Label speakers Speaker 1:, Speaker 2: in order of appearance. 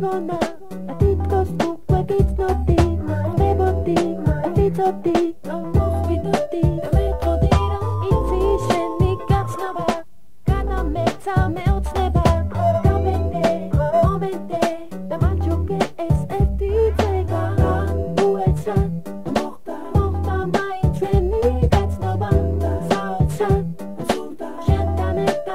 Speaker 1: megona A titkos buk, meg itt notik A nebotik, a titotik A mohvitotik, a metrodira Itt is me ocneva Kamende, omende Da mačuke es etitega U etsan, mohta Mohta ma itt lenni gacnova Sa otsan, absurda. Žetan eta